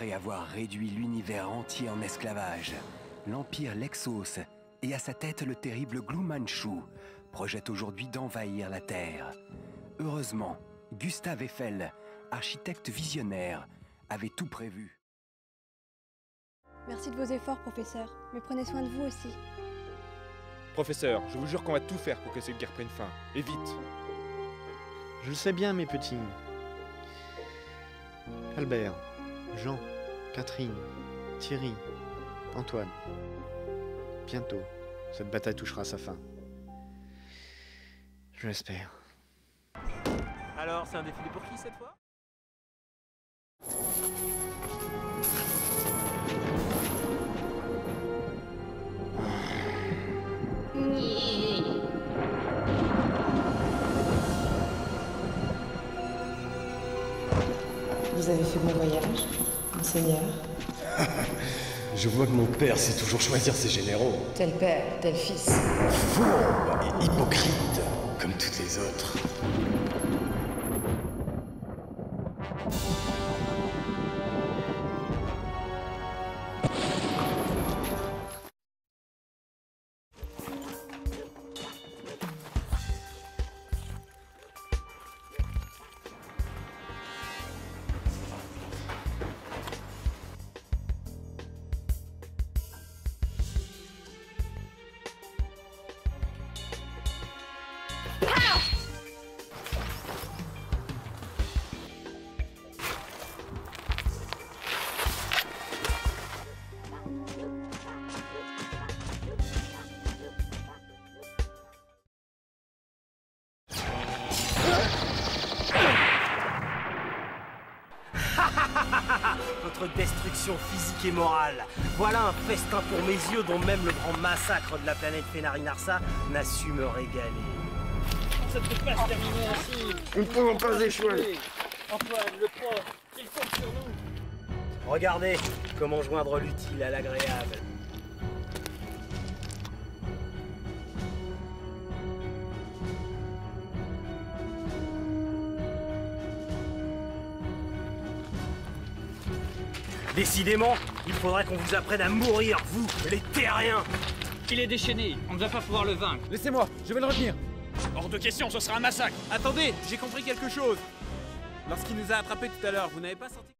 Après avoir réduit l'univers entier en esclavage, l'Empire Lexos, et à sa tête le terrible Glumanchu, projette aujourd'hui d'envahir la Terre. Heureusement, Gustave Eiffel, architecte visionnaire, avait tout prévu. Merci de vos efforts, professeur, mais prenez soin de vous aussi. Professeur, je vous jure qu'on va tout faire pour que cette guerre prenne fin. Et vite Je le sais bien, mes petits. Albert, Jean, Catherine, Thierry, Antoine. Bientôt, cette bataille touchera sa fin. Je l'espère. Alors, c'est un défilé pour qui cette fois? Vous avez fait bon voyage, monseigneur Je vois que mon père sait toujours choisir ses généraux. Tel père, tel fils. Fourbe et hypocrite, comme toutes les autres. Votre destruction physique et morale. Voilà un festin pour mes yeux dont même le grand massacre de la planète Fénarinarsa n'a su me régaler. Ça ne peut pas se terminer ainsi. Nous ne pouvons pas échouer. Antoine, le il compte sur nous. Regardez comment joindre l'utile à l'agréable. Décidément, il faudrait qu'on vous apprenne à mourir, vous, les terriens Il est déchaîné, on ne va pas pouvoir le vaincre. Laissez-moi, je vais le retenir Hors de question, ce sera un massacre. Attendez, j'ai compris quelque chose. Lorsqu'il nous a attrapés tout à l'heure, vous n'avez pas senti...